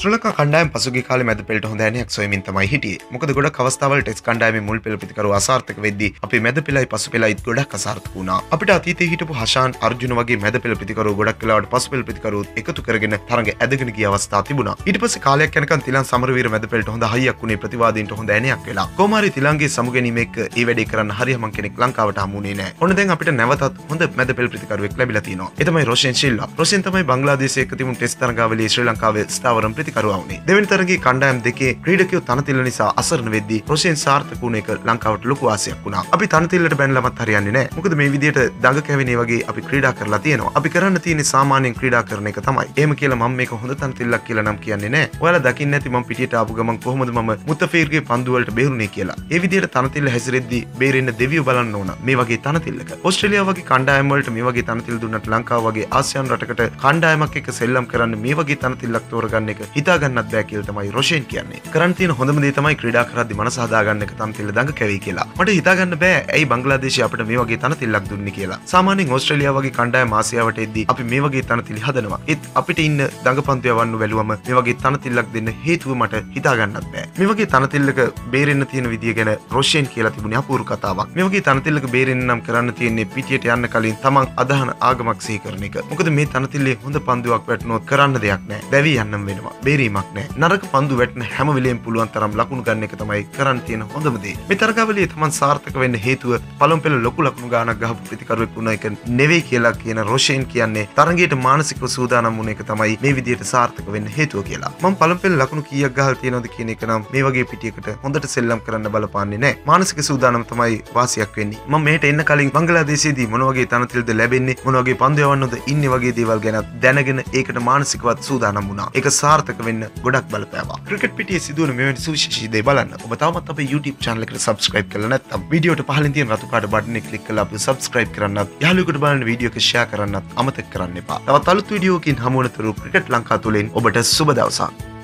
ශ්‍ර ලංකා කණ්ඩායම් පසුගිය කාලේ මැද පෙළට හොඳ ඇණයක් සොයමින් තමයි හිටියේ. මොකද ගොඩක් අවස්ථාවල ටෙස්ට් කණ්ඩායමේ මුල් පෙළ ප්‍රතිකරු අසාර්ථක වෙද්දී අපි මැද පෙළයි පසු පෙළයිත් ගොඩක් අසාර්ථක වුණා. අපිට අතීතයේ හිටපු හෂාන් අර්ජුන වගේ මැද පෙළ ප්‍රතිකරු ගොඩක් වෙලාවට පසු පෙළ ප්‍රතිකරුත් එකතු කරගෙන තරඟ ඇදගෙන ගිය අවස්ථා තිබුණා. ඊට පස්සේ කාලයක් යනකම් තිලන් සමරවීර මැද පෙළට හොඳ හයියක් වුණේ ප්‍රතිවාදීන්ට හොඳ ඇණයක් වෙලා. කොමාරි තිලන්ගේ සමුගැනීම එක්ක ඒ වැඩේ කරන්න හරියම කෙනෙක් ලංකාවට හමුුණේ නෑ. ඔන්න දැන් අපිට නැවතත් හොඳ මැද පෙළ ප්‍රතිකරුවෙක් ලැබිලා තියෙනවා. ඒ තමයි රොෂෙන් ශිල්ලා. රොෂෙන් තමයි බංග්ලාදේශයේ එක්ක තිබුණු ටෙස්ට් තරඟාවලියේ ශ්‍රී ලංකාවේ ස්ථාවරම් ප්‍රතිකරුවා වුණේ. දෙවෙනි තරගේ කණ්ඩායම් දෙකේ ක්‍රීඩකයෝ තනතිල්ල නිසා අසරණ වෙද්දී රොෂෙන් සාර්ථක වුණ එක ලංකාවට ලොකු ආසයක් වුණා. අපි තනතිල්ලට බැනලමත් හරියන්නේ නැහැ. මොකද මේ විදිහට දඟ කැවිනේ වගේ අපි ක්‍රීඩා කරලා තියෙනවා. අපි කරන්න තියෙන්නේ සාමාන්‍යයෙන් ක්‍රීඩා කරන එක තමයි. එහෙම කියලා මම මේක හොඳ තනතිල්ලක් කියලා නම් කියන්නේ නැහැ. ඔයාලා දකින්න ඇති මම පිටියට ආපු ගමන් කොහොමද මම මුත්තෆීර්ගේ පන්දු වලට බේරුනේ කියලා. ඒ විදිහට තනතිල්ල හැසිරෙද්දී බේරෙන්න දෙවියෝ බලන්න ඕන. මේ වගේ තනතිල්ලක. ඕස්ට්‍රේලියාව වගේ කණ්ඩායම් වලට මේ වගේ තනතිල් දුන්නට ලංකාව වගේ ආසියානු රටකට කණ්ඩායමක් එක්ක සෙල්ලම් කරන්න මේ වගේ තනතිල්ලක් තෝරගන්න එක හිතා ගන්නත් බෑ කියලා තමයි රොෂෙන් කියන්නේ. කරන්න තියෙන හොඳම දේ තමයි ක්‍රීඩා කරද්දී මනස හදාගන්න එක තනතිල්ල දඟ කැවි කියලා. මට හිතාගන්න බෑ ඇයි බංග්ලාදේශය අපිට මේ වගේ තනතිල්ලක් දුන්නේ කියලා. සාමාන්‍යයෙන් ඕස්ට්‍රේලියාව වගේ කණ්ඩායම් ආසියාවට එද්දී අපි මේ වගේ තනතිලි හදනවා. ඒත් අපිට ඉන්න දඟපන්තු යවන්න බැලුවම මේ වගේ තනතිල්ලක් දෙන්න හේතුව මට හිතාගන්නත් බෑ. මේ වගේ තනතිල්ලක බේරෙන්න තියෙන විදිය ගැන රොෂෙන් කියලා තිබුණේ අපූර්ව කතාවක්. මේ වගේ තනතිල්ලක බේරෙන්න නම් කරන්න තියෙන්නේ පිටියට යන්න කලින් තමන් අදහන ආගමක් සිහි කරන එක. මොකද මේ තනතිල්ලේ හොඳ පන්දුවක් වැටුනොත් කරන්න දෙයක් නෑ. දැවි යන්නම් වෙනවා. බේරීමක් නෑ. නරක පන්දු වැටෙන හැම වෙලේම පුළුවන් තරම් ලකුණු ගන්න එක තමයි කරන්න තියෙන හොඳම දේ. මේ තරගාවලියේ තමන් සාර්ථක වෙන්න හේතුව පළමු පෙළ ලොකු ලකුණු ගානක් ගහපු ප්‍රතිකරුවෙක් වුණ එක නෙවෙයි කියලා කියන රොෂෙන් කියන්නේ තරගයට මානසිකව සූදානම් වුණ එක තමයි මේ විදිහට සාර්ථක වෙන්න හේතුව කියලා. මම පළමු පෙළ ලකුණු කීයක් ගහලා තියෙනවද කියන එක නම් මේ වගේ පිටියකට හොඳට සෙල්ලම් කරන්න බලපාන්නේ නැහැ. මානසික සූදානම් තමයි වාසියක් වෙන්නේ. මම මේට එන්න කලින් බංගලාදේශයේදී මොන වගේ තනතිල්ද ලැබෙන්නේ මොන වගේ පන්දු යවන්නද ඉන්නේ වගේ දේවල් ගැන දැනගෙන ඒකට මානසිකවත් සූදානම් වුණා. ඒක සාර්ථක වෙන්න ගොඩක් බලපෑවා. ක්‍රිකට් පිටියේ සිදුවන මෙවැනි සුවිශේෂී දේ බලන්න ඔබ තවමත් අපේ YouTube channel එකට subscribe කරලා නැත්නම් වීඩියෝට පහළින් තියෙන රතු පාට බටන් එක ක්ලික් කරලා අපිව subscribe කරන්නත් යාළුවෙකුට බලන්න වීඩියෝ එක share කරන්නත් අමතක කරන්න එපා. තවත් අලුත් වීඩියෝකින් හමු වෙනතුරු ක්‍රිකට් ලංකා තුලින් ඔබට සුබ දවසක්.